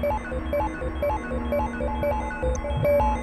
Thank you.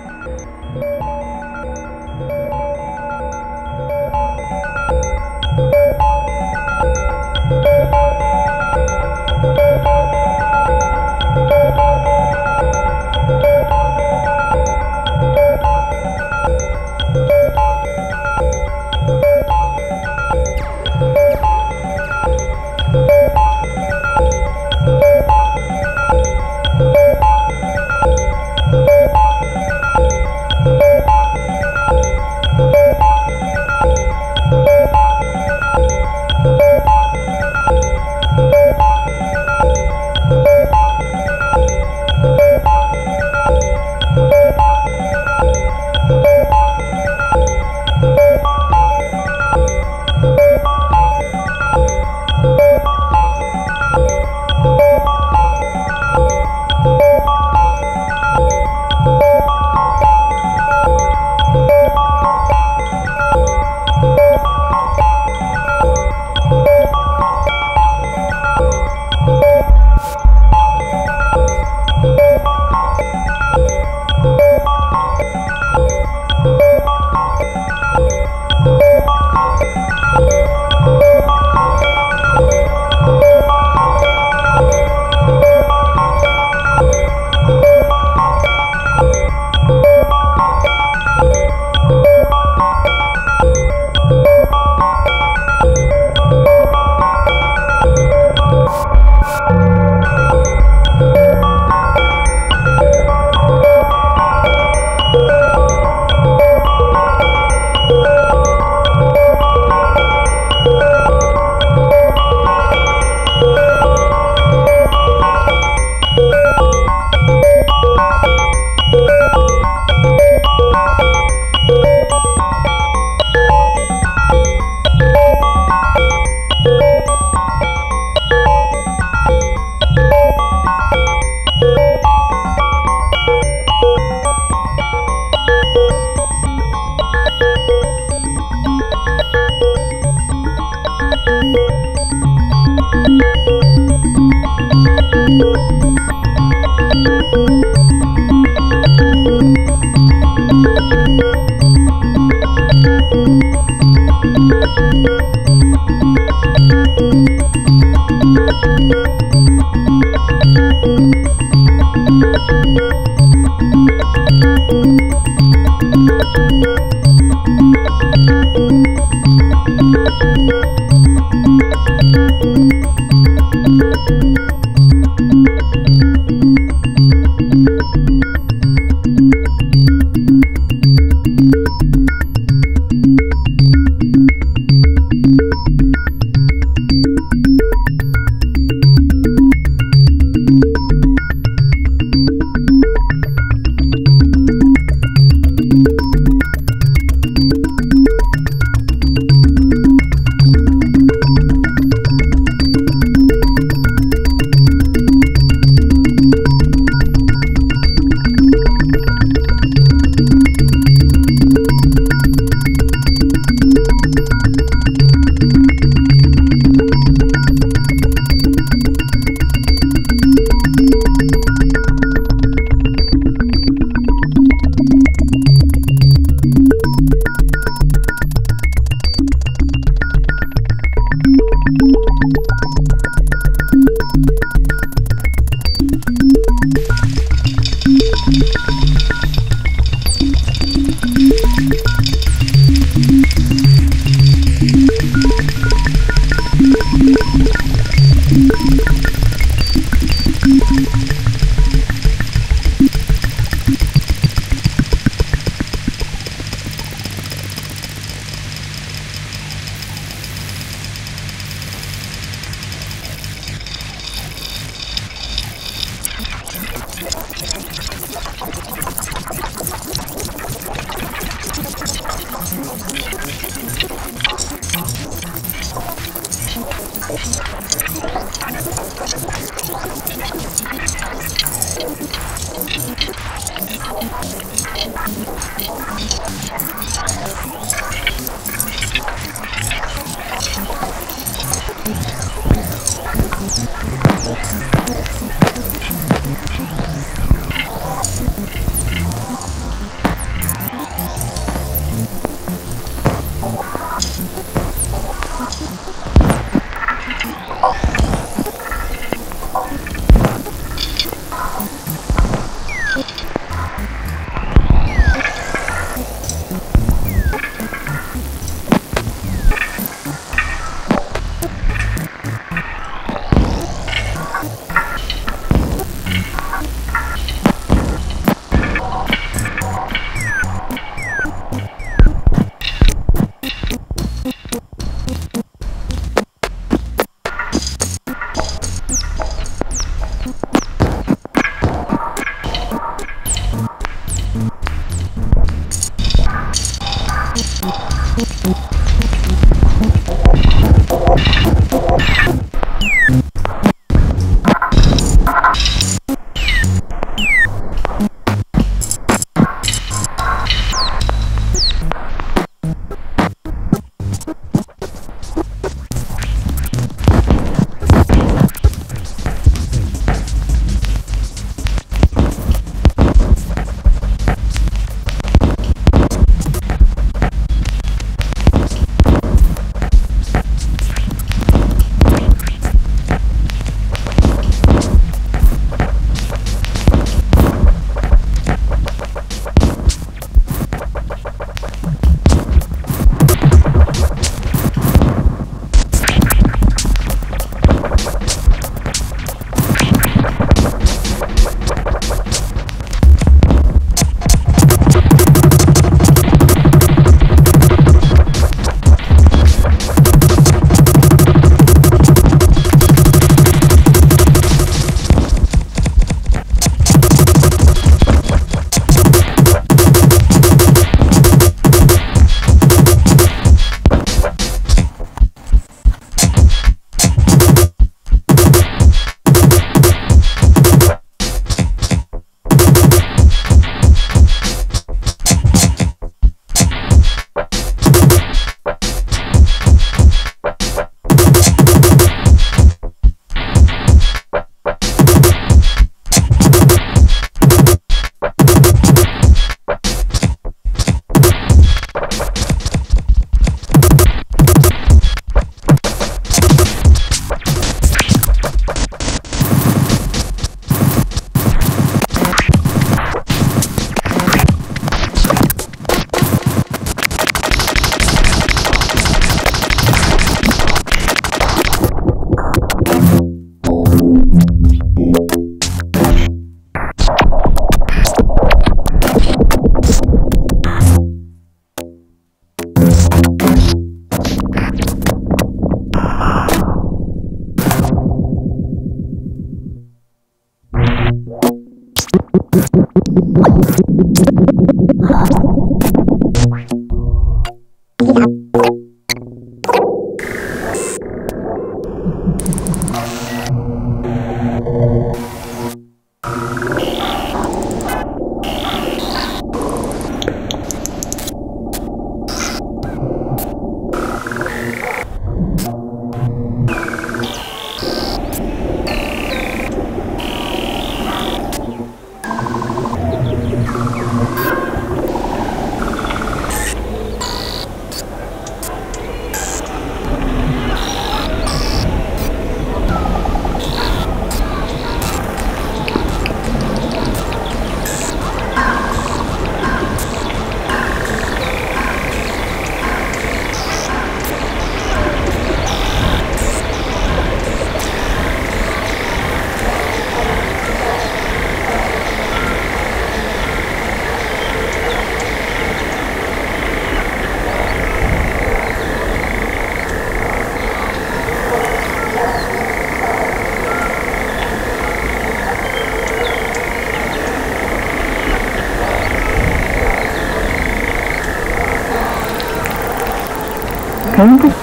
Remember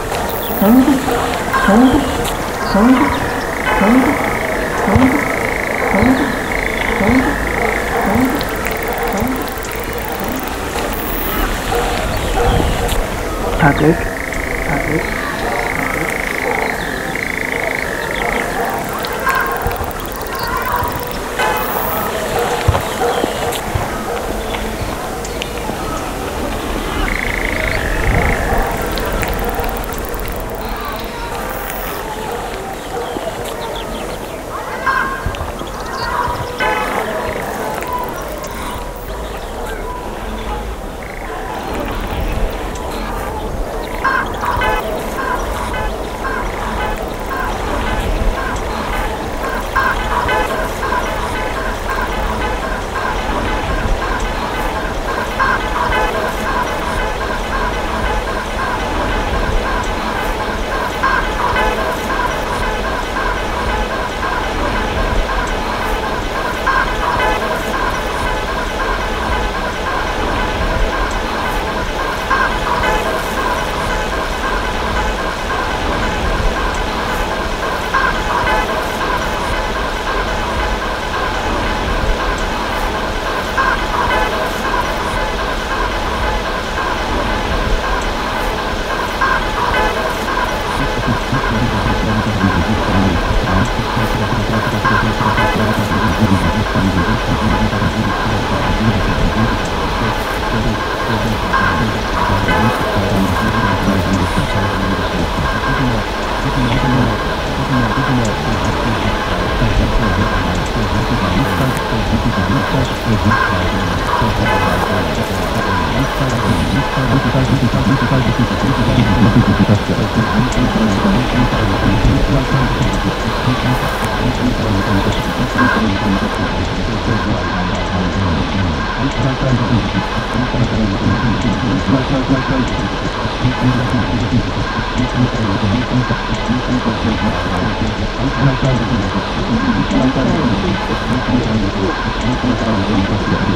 Thank you.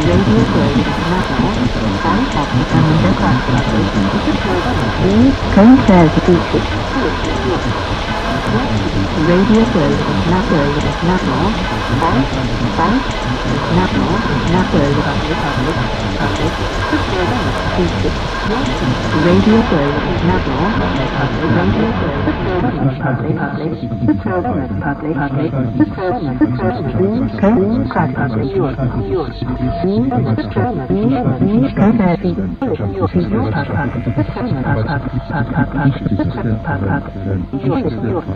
左方向に進まจากประจำและความประสงค์ที่เธอได้นี้เขาจะติดติด Radio World is not law, public, public, radio World is public, public, public, public, public, Raid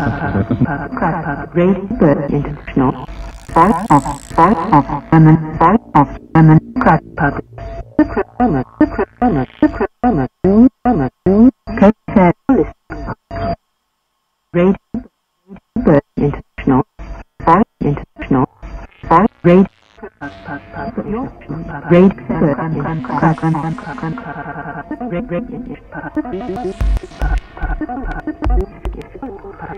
Crap up, race, bird, international. Voice of, voice of, women, voice of, women, crap up. The programmer, the programmer, the programmer, the programmer, the programmer, the programmer, Radio, bird, international. Voice, international. Voice, radio, Raid Raid